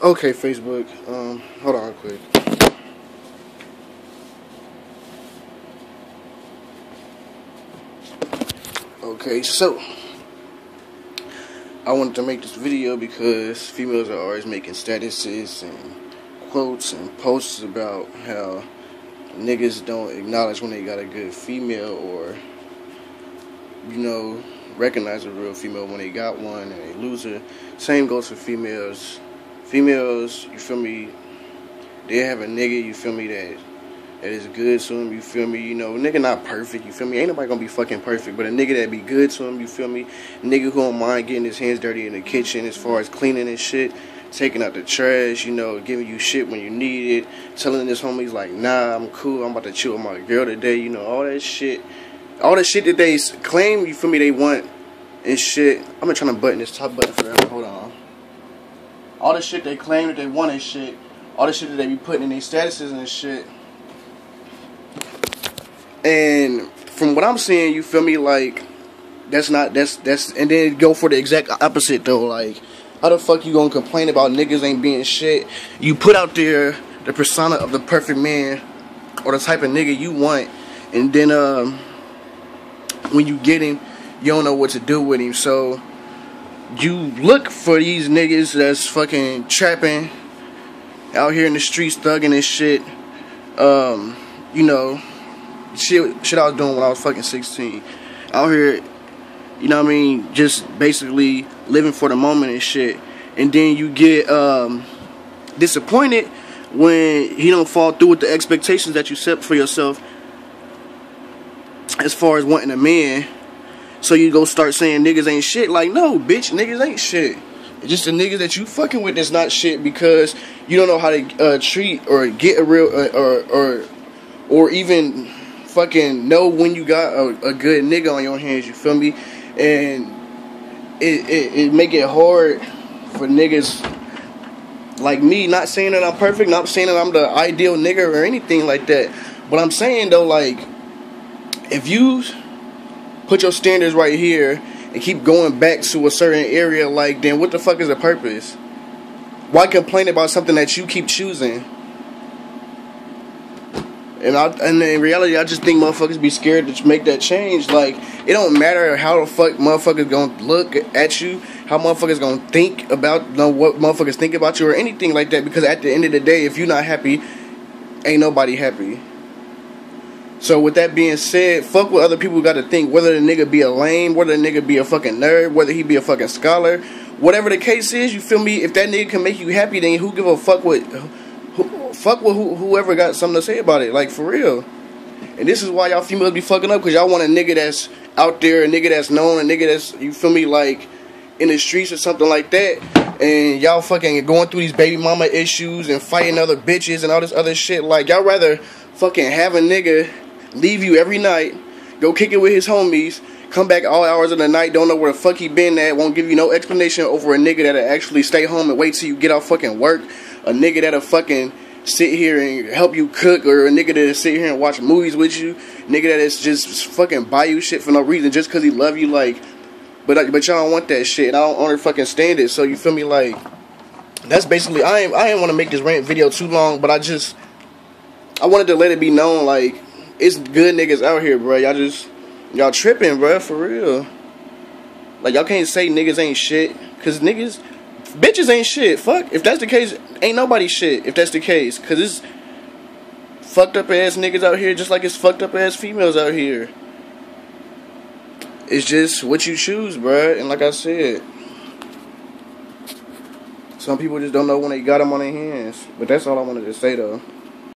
Okay, Facebook. Um, hold on quick. Okay, so I wanted to make this video because females are always making statuses and quotes and posts about how niggas don't acknowledge when they got a good female or you know recognize a real female when they got one and they lose her. Same goes for females. Females, you feel me? They have a nigga, you feel me, that that is good to him, you feel me? You know, nigga not perfect, you feel me? Ain't nobody gonna be fucking perfect, but a nigga that be good to him, you feel me? Nigga who don't mind getting his hands dirty in the kitchen as far as cleaning and shit, taking out the trash, you know, giving you shit when you need it, telling his homies like, nah, I'm cool, I'm about to chill with my girl today, you know, all that shit. All the shit that they claim, you feel me, they want and shit. I'm gonna try to button this top button forever, hold on. All the shit they claim that they want and shit, all the shit that they be putting in their statuses and shit and from what I'm seeing, you feel me? Like that's not that's that's and then go for the exact opposite though. Like how the fuck you gonna complain about niggas ain't being shit? You put out there the persona of the perfect man or the type of nigga you want, and then um when you get him, you don't know what to do with him. So you look for these niggas that's fucking trapping out here in the streets, thugging and shit. Um, you know shit, shit I was doing when I was fucking 16. Out here, you know what I mean, just basically living for the moment and shit. And then you get um, disappointed when he don't fall through with the expectations that you set for yourself as far as wanting a man. So you go start saying niggas ain't shit. Like, no, bitch, niggas ain't shit. Just the niggas that you fucking with that's not shit because you don't know how to uh, treat or get a real uh, or or or even fucking know when you got a, a good nigga on your hands. You feel me? And it, it it make it hard for niggas like me. Not saying that I'm perfect. Not saying that I'm the ideal nigga or anything like that. But I'm saying though, like if you put your standards right here and keep going back to a certain area, like then what the fuck is the purpose? Why complain about something that you keep choosing? And I, and in reality, I just think motherfuckers be scared to make that change. Like it don't matter how the fuck motherfuckers gonna look at you, how motherfuckers gonna think about you know, what motherfuckers think about you or anything like that. Because at the end of the day, if you're not happy, ain't nobody happy. So with that being said, fuck what other people got to think. Whether the nigga be a lame, whether the nigga be a fucking nerd, whether he be a fucking scholar, whatever the case is, you feel me? If that nigga can make you happy, then who give a fuck what fuck with who, whoever got something to say about it. Like for real. And this is why y'all females be fucking up because y'all want a nigga that's out there, a nigga that's known, a nigga that's you feel me like in the streets or something like that. And y'all fucking going through these baby mama issues and fighting other bitches and all this other shit. Like y'all rather fucking have a nigga leave you every night, go kick it with his homies, come back all hours of the night, don't know where the fuck he been at, won't give you no explanation over a nigga that'll actually stay home and wait till you get off fucking work, a nigga that'll fucking sit here and help you cook or a nigga that'll sit here and watch movies with you, nigga that is just fucking buy you shit for no reason just cause he love you like but but y'all don't want that shit. I don't to fucking stand it. So you feel me like that's basically I ain't I ain't want to make this rant video too long, but I just I wanted to let it be known like it's good niggas out here, bro. Y'all just y'all tripping, bro, for real. Like y'all can't say niggas ain't shit cuz niggas bitches ain't shit. Fuck. If that's the case, ain't nobody shit. If that's the case, cause it's fucked up ass niggas out here, just like it's fucked up ass females out here. It's just what you choose, bro. And like I said, some people just don't know when they got them on their hands. But that's all I wanted to say, though.